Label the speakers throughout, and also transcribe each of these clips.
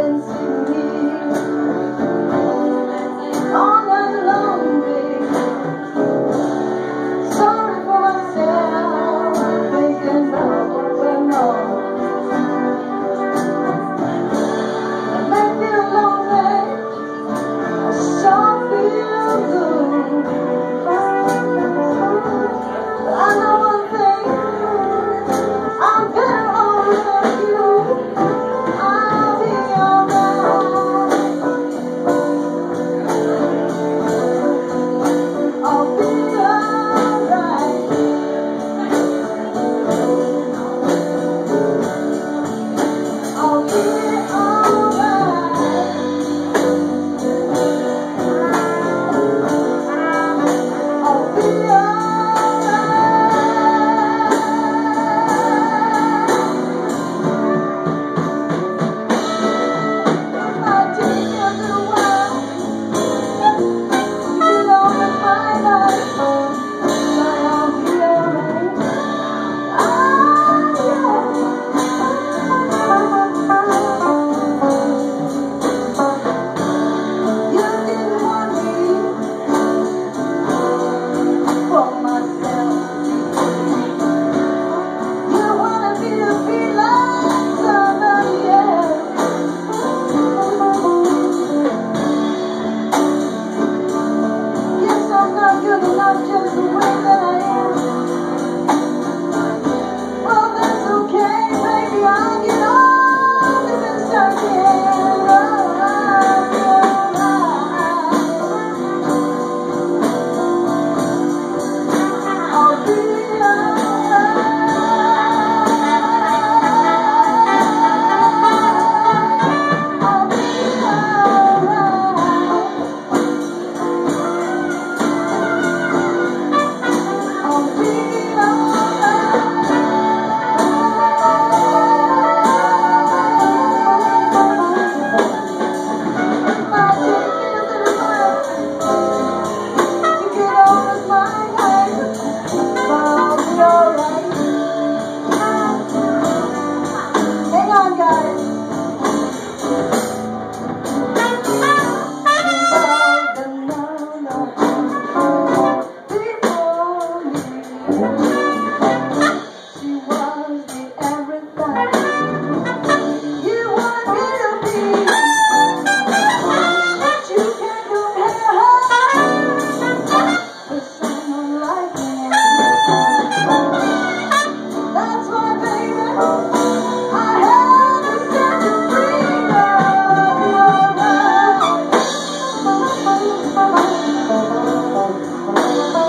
Speaker 1: silence.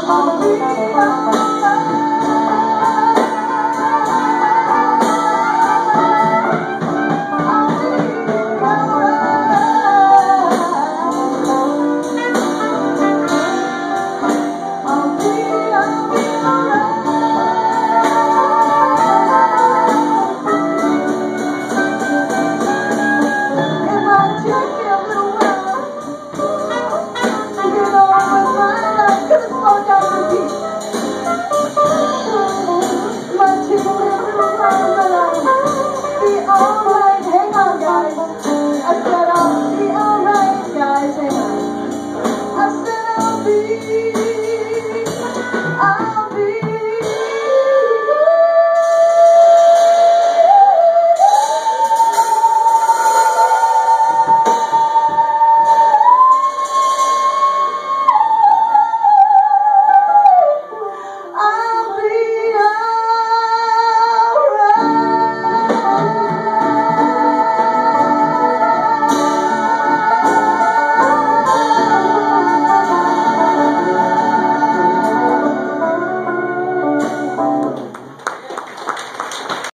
Speaker 1: Oh, oh, oh, oh,